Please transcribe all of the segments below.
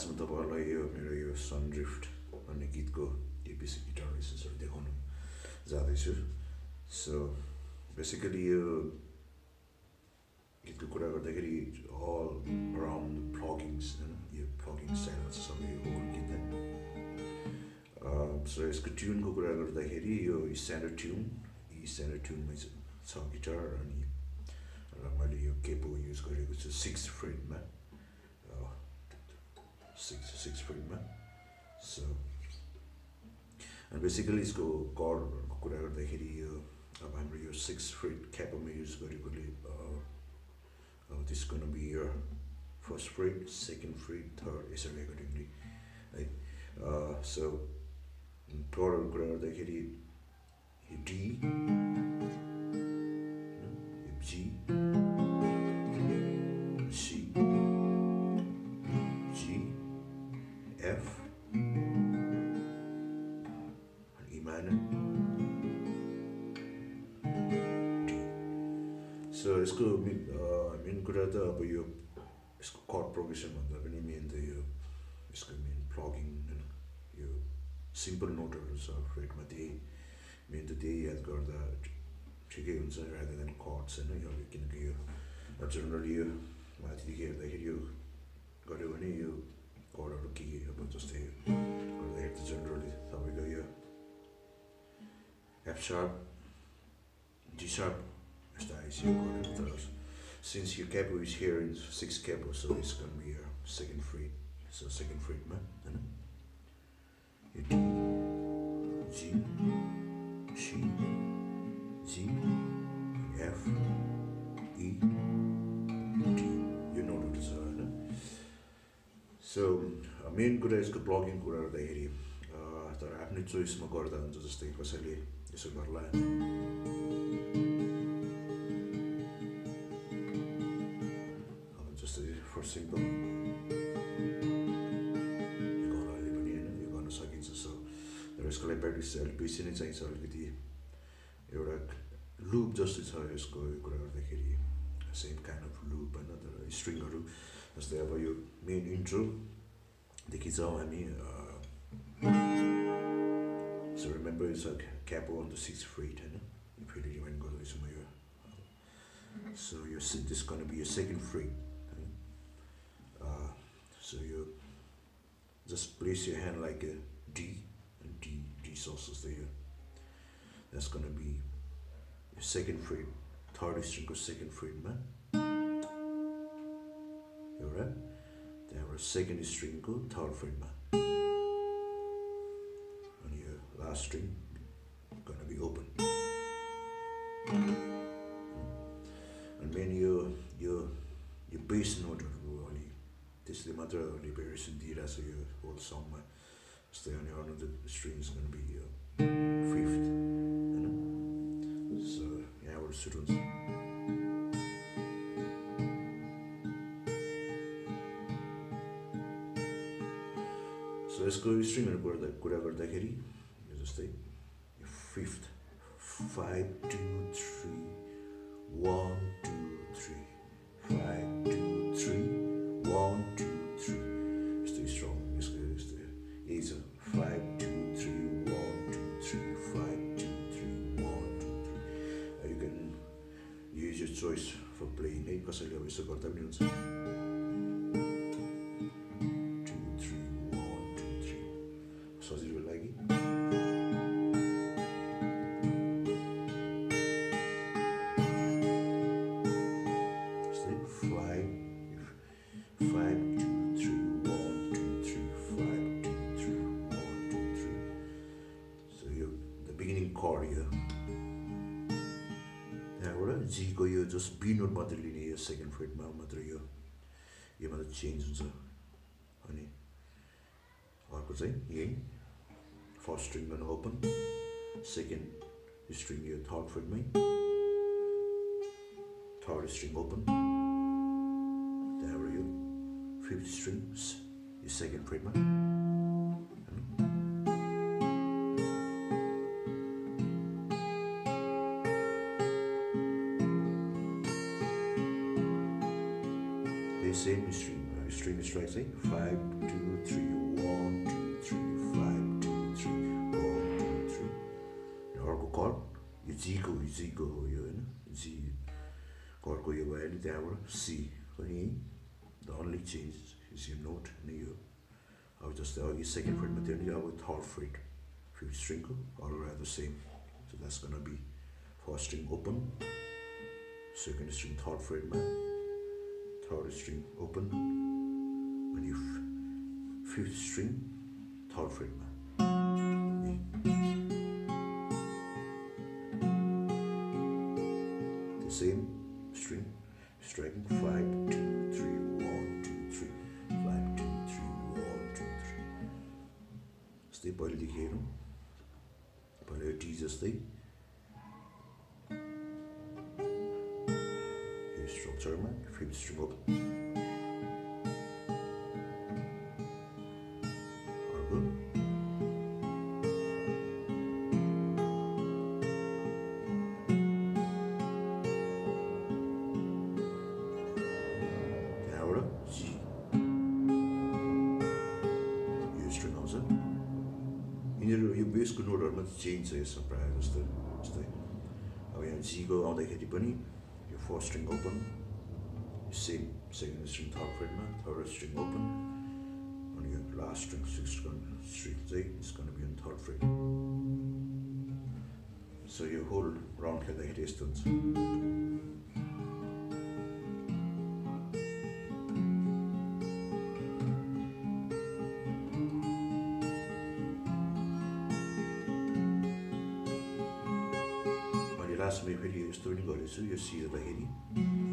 आज म तपाईँहरूलाई यो मेरो यो सनड्रिफ्ट भन्ने गीतको एपिसी गिटार लाइसेन्सहरू देखाउनु जाँदैछु। सो बेसिकली यो गीतको कुरा गर्दाखेरि अल अराउन्ड प्लगिङ्स होइन यो प्लगिङ स्टाइलमा चाहिँ सबै यो होल गीत सो यसको ट्युनको कुरा गर्दाखेरि यो स्ट्यान्डर्ड ट्युन यी स्ट्यान्डर्ड ट्युनमै छ गिटार अनि र मैले यो केपो युज गरेको छु six फ्रेडमा six six फ्रेडमा so basically यसको करको कुरा गर्दाखेरि यो अब हाम्रो यो सिक्स फ्रेड क्यापोमा युज गरेकोले this gonna be your first fret second fret third यसरी एकोर्डिङली है सो थर्डहरू कुरा गर्दाखेरि डी G, सिम्पल नोटहरू छ फ्रेडमा त्यही मेन त त्यही याद गर्दा ठिकै हुन्छ रादर देन कर्ड्स होइन यो किनकि यो जेनरली यो माथिदेखि हेर्दाखेरि यो गऱ्यो भने यो कर्डहरू के के अब जस्तै गर्दाखेरि त जेनरली तपाईँको यो एफ सार्प डी सार्प यस्तो आइसि यो कर्डहरू तर सिन्स यो capo is here in six capo so it's gonna be your second fret so second फ्रेडमा होइन यो नोटहरू छ होइन सो मेन कुरा यसको प्लगिङ कुरा गर्दाखेरि तर आफ्नै चोइसमा गर्दा हुन्छ जस्तै कसैले यसो गर्ला जस्तै फर सिम्पल यसको लागि प्र्याक्टिस अलिक बेसी नै चाहिन्छ अलिकति एउटा लुप जस्तो छ यसको कुरा गर्दाखेरि। सेम काइन्ड अफ लुप होइन तर स्ट्रिङहरू जस्तै अब यो मेन इन्ट्रोदेखि जाउँ हामी so remember it's a capo on the six fret होइन? फेरि रिमाइन्ड गर्दैछु म यो। सो यो दिस कन बी यो सेकेन्ड फ्रेट होइन? सो यो जस्ट प्लेस यो hand like a D D D sauce जस्तै यो that's going to be your second fret, third string को second fret में एउटा त्यहाँबाट सेकेन्ड स्ट्रिङको थर्ड फ्रेडमा अनि यो लास्ट स्ट्रिङ गर्न बी ओपन अनि मेन यो यो यो बेस नोटहरू अलि त्यसले मात्र अलि भेरिएसन दिइरहेको छ यो होल सङमा जस्तै अनि अरू द स्ट्रिङ्स गर्न बी यो फिफ्थ So यहाँबाट सुरु हुन्छ सो यसको स्ट्रिङहरू गर्दा कुरा गर्दाखेरि यो जस्तै fifth five two three one two Beginning कड यो त्यहाँबाट जीको यो जस्ट बी नोट मात्रै लिने यो सेकेन्ड फ्रेडमा मात्र यो यो मात्र चेन्ज हुन्छ अनि अर्को चाहिँ यही फर्स्ट स्ट्रिङमा ओपन सेकेन्ड स्ट्रिङ यो थर्ड फ्रेडमै थर्ड स्ट्रिङ ओपन त्यहाँबाट यो फिफ्थ स्ट्रिङ यो सेकेन्ड फ्रेडमा सेम स्ट्रिङ चाहिँ five two three one two three five two three one two three अर्को कर्ड यो जीको जीको हो यो होइन जी कर्डको यो भयो नि त्यहाँबाट सी पनि यही द ओन्ली चेन्ज इज यो नोट नै यो अब जस्तै अघि सेकेन्ड फ्रेडमा थियो नि अब थर्ड फ्रेड फिफ्थ स्ट्रिङको अरू are the same so that's gonna be first string open second string third फ्रेडमा third string open. When you fifth string, third fret uh, बेसको नोटहरूमा चेन्ज छ यसमा प्रायः जस्तो जस्तै। अब यहाँ जीको आउँदाखेरि पनि यो first string open same second string third फ्रेडमा third string open अनि यो लास्ट स्ट्रिङ सिक्स स्ट्रिङ चाहिँ यसको B on third fret so यो होल राउन्ड खेल्दाखेरि यस्तो हुन्छ। लास्टमा फेरि यस्तो पनि गरेको छु यो सिर्दाखेरि यो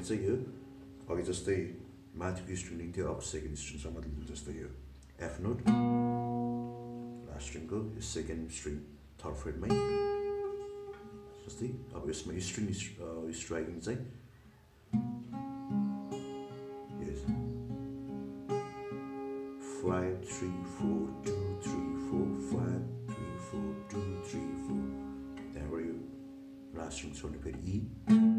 एफ हुँदाखेरि चाहिँ यो। अघि जस्तै माथिको स्ट्रिङ लिन्थ्यो अब सेकेन्ड स्ट्रिङसम्म लिन्छ जस्तै यो एफ नोट लास्ट स्ट्रिङको यो सेकेन्ड स्ट्रिङ थर्ड फ्रेडमै जस्तै अब यसमा स्ट्रिङ स्ट्राइकिङ चाहिँ five three four two three four five three four two three four त्यहाँबाट यो लास्ट स्ट्रिङ छोड्ने फेरि ई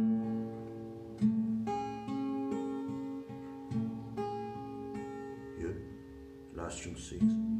costume season.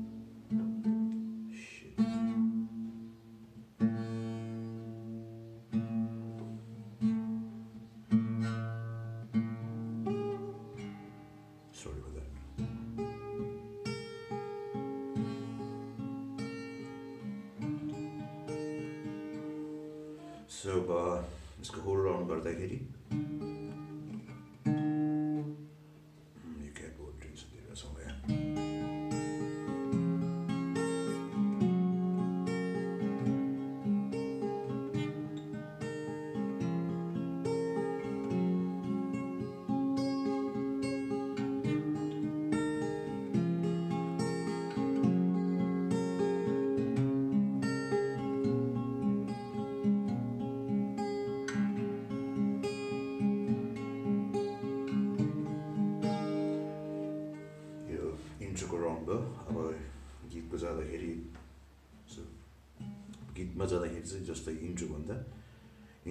जाँदाखेरि चाहिँ जस्तै इन्ट्रो भन्दा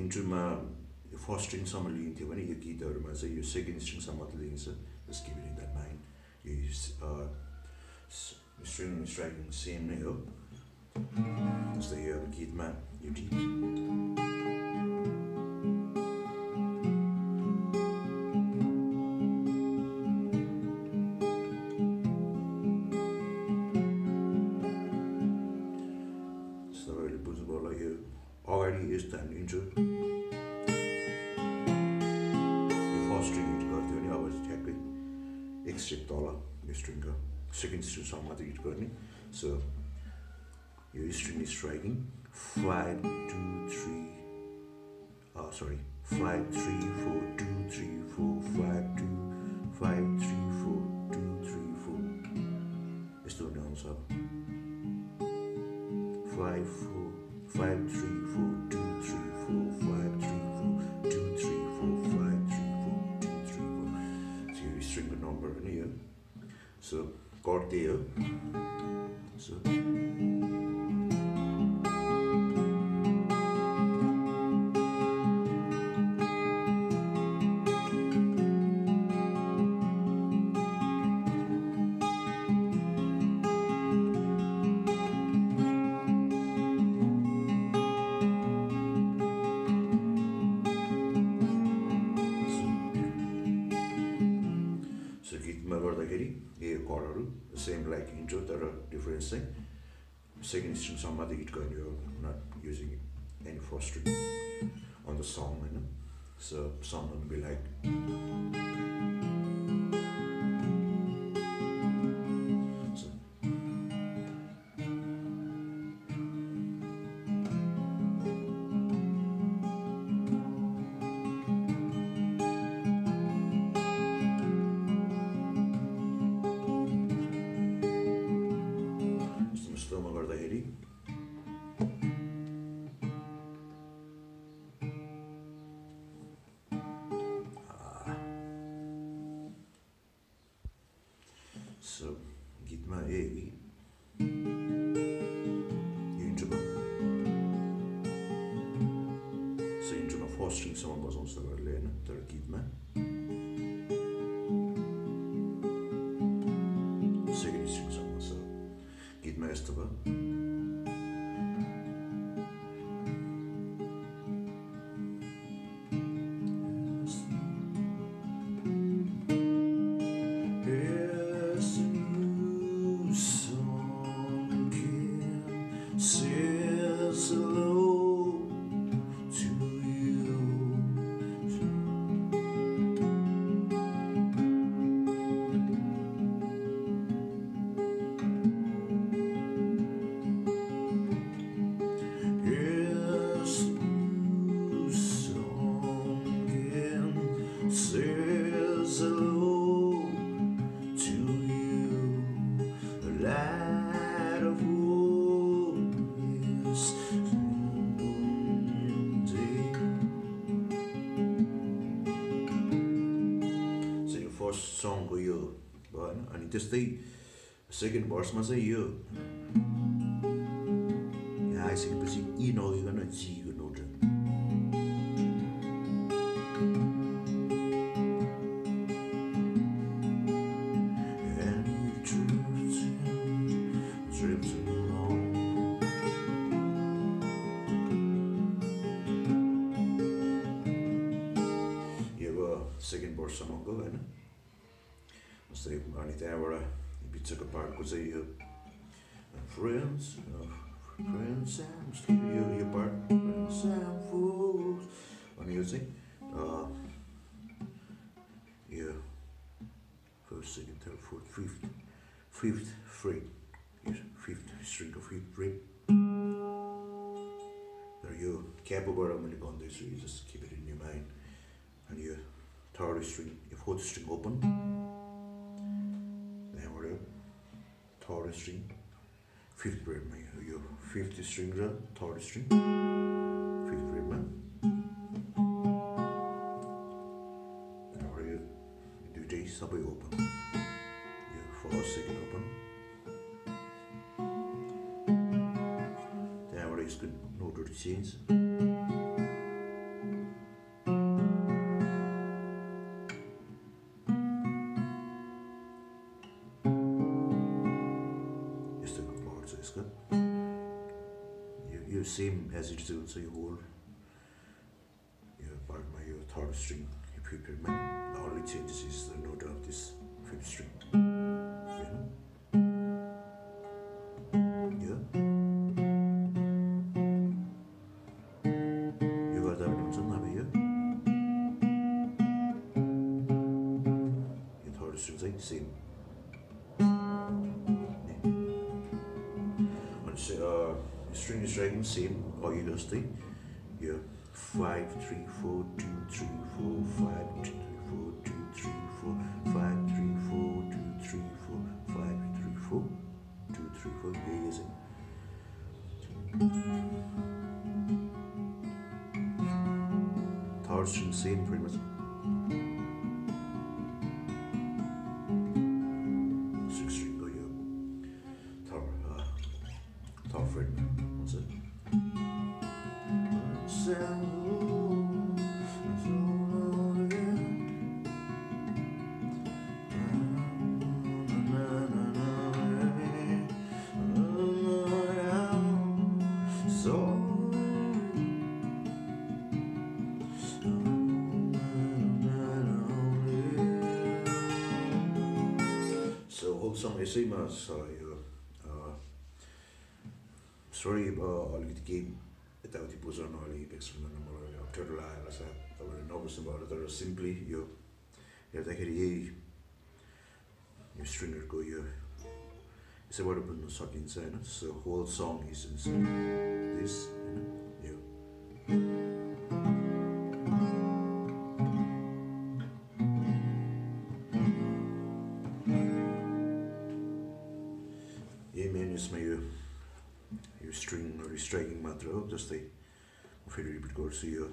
इन्ट्रोमा फर्स्ट स्ट्रिङसम्म लिइन्थ्यो भने यो गीतहरूमा चाहिँ यो सेकेन्ड स्ट्रिङसम्म लिइन्छ। जस किभिङ द्याट माइन्ड यो स्ट्रिङ स्ट्राइकिङ सेम नै हो। जस्तै यो अब गीतमा यो एक स्टेप तल यो स्ट्रिङको सेकेन्ड स्ट्रिङसम्म मात्रै हिट गर्ने सो यो string striking five two three sorry five three four two three four five two five three four two three four यस्तो हुने आउँछ अब five four five three four two three four five por Dios. singing Second instance, I'm mother it going, you're not using any frost on the song, you know. So someone will be like, होइन अनि त्यस्तै second भर्समा चाहिँ यो यहाँ आइसकेपछि E नगइकन जीको comes to your, your part, samples. fools. I'm using, uh, yeah, first, second, third, fourth, fifth, fifth string, yes, fifth string of fifth fret. Are you capable of on this, so you just keep it in your mind. And your third string, your fourth string open, then what third string fifth ब्रेडमा यो fifth string र third string fifth त्यहाँबाट यो दुइटै सबै open यो first second open त्यहाँबाट यसको नोटहरू change it's a whole yeah part my your third string if you can the only changes is the note of this fifth string. Yeah. Yeah. Same. string is dragging same or you yeah 5 3 Yeah. Five, three, four, two, three, four, five, two, three, four, two, three, four, five, three, four, two, three, four, five, three, four, two, three, four. Amazing. 4 5 3 third string same pretty much Song यसैमा यो sorry अलिकति केही यताउति बुझाउन अलिक explain गर्न मलाई अप्ठ्यारो लागेर छ। तपाईँले नबुझ्नु भयो तर सिम्पली यो हेर्दाखेरि यही यो स्ट्रिङहरूको यो यसैबाट बुझ्न सकिन्छ होइन? So whole song is this होइन? यो। हो जस्तै म फेरि रिपिट गर्छु यो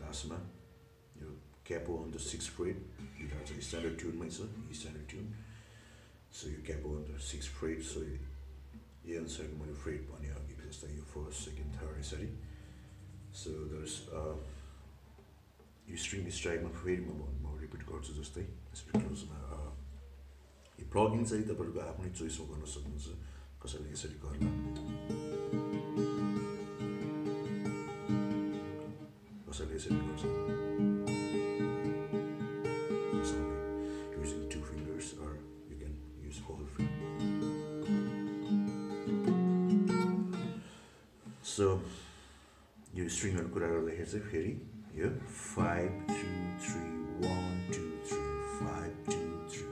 लास्टमा। यो capo on the six fret guitar चाहिँ स्ट्यान्डर्ड ट्युनमै छ स्ट्यान्डर्ड ट्युन सो यो capo on the six fret so यही अनुसारको मैले फ्रेड भने अघि जस्तै यो फर्स्ट सेकेन्ड थर्ड यसरी। सो दर्स यो स्ट्रिङ स्ट्राइकमा फेरि म म रिपिट गर्छु जस्तै। यसरी क्लोजमा यो प्लगइन चाहिँ तपाईँहरूको आफ्नै चोइसमा गर्न सक्नुहुन्छ। कसैले यसरी गर्ला कसैले यसरी गर्छ It's only using two fingers or you can use whole finger. So यो स्ट्रिङहरूको कुरा गर्दाखेरि चाहिँ फेरि यो five two three one two three five two three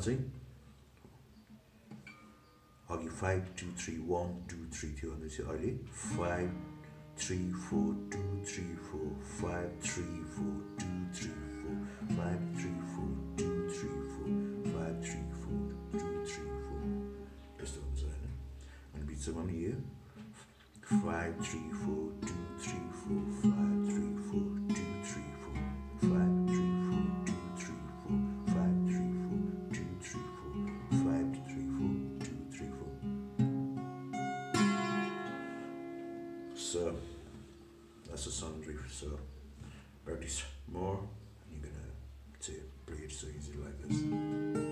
चाहिँ अघि five two three one two three थियो भने चाहिँ अहिले five three four two three four five three four two three four five three four two three four five three four two three four यस्तो हुन्छ होइन अनि बिचमा पनि यो five three four two three four five three four two that's a sundry, so practice more, and you're gonna see it so easy like this.